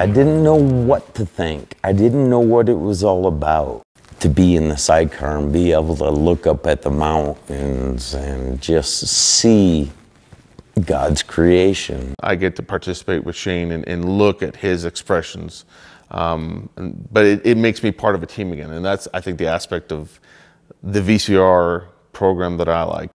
I didn't know what to think. I didn't know what it was all about. To be in the sidecar and be able to look up at the mountains and just see God's creation. I get to participate with Shane and, and look at his expressions. Um, and, but it, it makes me part of a team again. And that's, I think, the aspect of the VCR program that I like.